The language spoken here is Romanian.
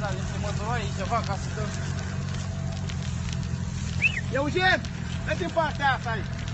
Era niște măturoare, e ceva ca să dăm. Eugen, mergi în partea asta aici.